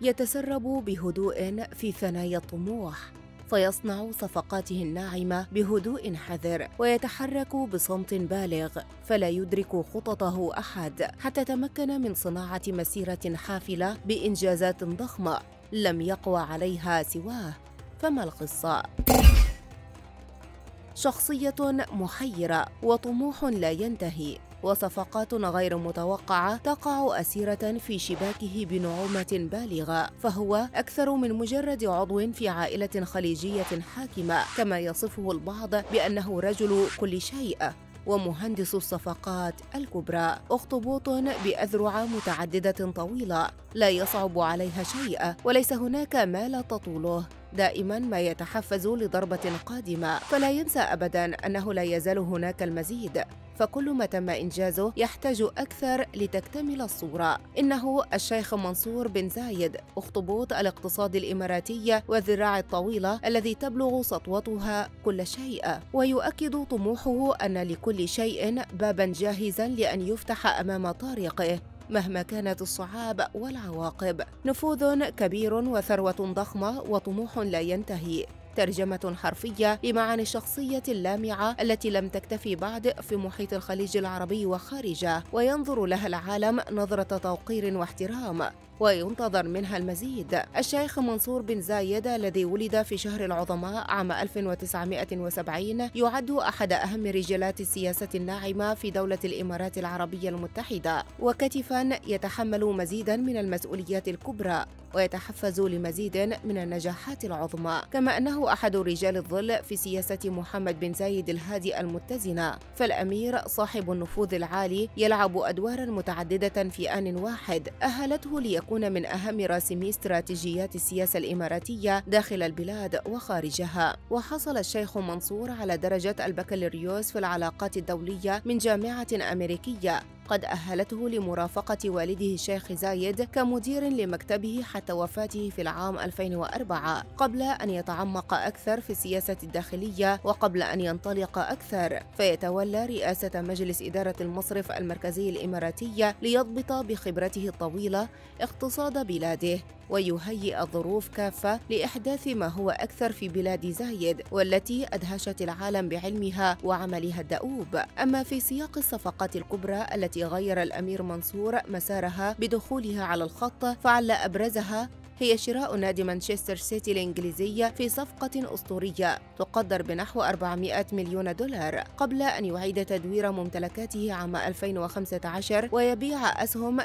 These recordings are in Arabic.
يتسرب بهدوء في ثنايا الطموح فيصنع صفقاته الناعمة بهدوء حذر ويتحرك بصمت بالغ فلا يدرك خططه أحد حتى تمكن من صناعة مسيرة حافلة بإنجازات ضخمة لم يقوى عليها سواه. فما القصة؟ شخصية محيرة وطموح لا ينتهي. وصفقات غير متوقعة تقع أسيرة في شباكه بنعومة بالغة فهو أكثر من مجرد عضو في عائلة خليجية حاكمة كما يصفه البعض بأنه رجل كل شيء ومهندس الصفقات الكبرى. أخطبوط بأذرع متعددة طويلة لا يصعب عليها شيء وليس هناك ما لا تطوله. دائما ما يتحفز لضربة قادمة. فلا ينسى ابدا أنه لا يزال هناك المزيد. فكل ما تم إنجازه يحتاج أكثر لتكتمل الصورة. إنه الشيخ منصور بن زايد أخطبوط الاقتصاد الإماراتي والذراع الطويلة الذي تبلغ سطوتها كل شيء. ويؤكد طموحه أن لكل شيء بابا جاهزا لأن يفتح أمام طارقه. مهما كانت الصعاب والعواقب. نفوذ كبير وثروة ضخمة وطموح لا ينتهي. ترجمة حرفية لمعاني الشخصية اللامعة التي لم تكتفي بعد في محيط الخليج العربي وخارجه وينظر لها العالم نظرة توقير واحترام. وينتظر منها المزيد. الشيخ منصور بن زايد الذي ولد في شهر العظماء عام 1970 يعد أحد أهم رجالات السياسة الناعمة في دولة الإمارات العربية المتحدة. وكتفا يتحمل مزيدا من المسؤوليات الكبرى. ويتحفز لمزيد من النجاحات العظمى كما أنه أحد رجال الظل في سياسة محمد بن زايد الهادي المتزنة. فالأمير صاحب النفوذ العالي يلعب أدوارا متعددة في آن واحد أهلته ليكون من أهم راسمي استراتيجيات السياسة الإماراتية داخل البلاد وخارجها. وحصل الشيخ منصور على درجة البكالوريوس في العلاقات الدولية من جامعة أمريكية. قد أهلته لمرافقة والده الشيخ زايد كمدير لمكتبه حتى وفاته في العام 2004 قبل أن يتعمق أكثر في السياسة الداخلية وقبل أن ينطلق أكثر. فيتولى رئاسة مجلس إدارة المصرف المركزي الإماراتي ليضبط بخبرته الطويلة اقتصاد بلاده ويهيئ الظروف كافة لإحداث ما هو أكثر في بلاد زايد والتي أدهشت العالم بعلمها وعملها الدؤوب. أما في سياق الصفقات الكبرى التي غير الأمير منصور مسارها بدخولها على الخط فعل أبرزها هي شراء نادي مانشستر سيتي الإنجليزي في صفقة أسطورية تقدر بنحو 400 مليون دولار قبل أن يعيد تدوير ممتلكاته عام 2015 ويبيع أسهم 13%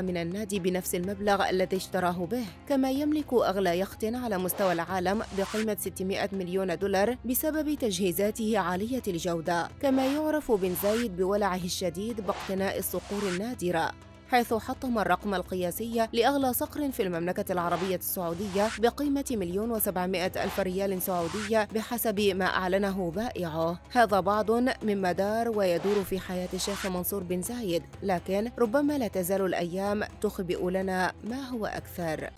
من النادي بنفس المبلغ الذي اشتراه به. كما يملك أغلى يخت على مستوى العالم بقيمة 600 مليون دولار بسبب تجهيزاته عالية الجودة كما يعرف بن زايد بولعه الشديد باقتناء الصقور النادرة. حيث حطم الرقم القياسي لأغلى صقر في المملكة العربية السعودية بقيمة مليون وسبعمائة ألف ريال سعودية بحسب ما أعلنه بائعه. هذا بعض مما دار ويدور في حياة الشيخ منصور بن زايد لكن ربما لا تزال الأيام تخبئ لنا ما هو أكثر.